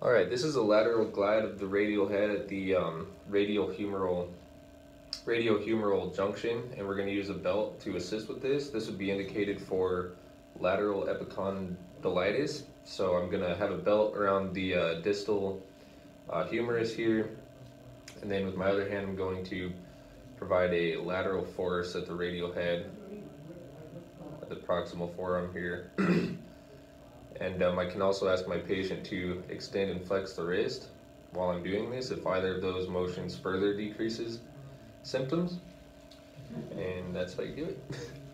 All right, this is a lateral glide of the radial head at the um, radial humeral radiohumeral junction, and we're going to use a belt to assist with this. This would be indicated for lateral epicondylitis. So I'm going to have a belt around the uh, distal uh, humerus here, and then with my other hand, I'm going to provide a lateral force at the radial head, at the proximal forearm here. and um, I can also ask my patient to extend and flex the wrist while I'm doing this if either of those motions further decreases symptoms. And that's how you do it.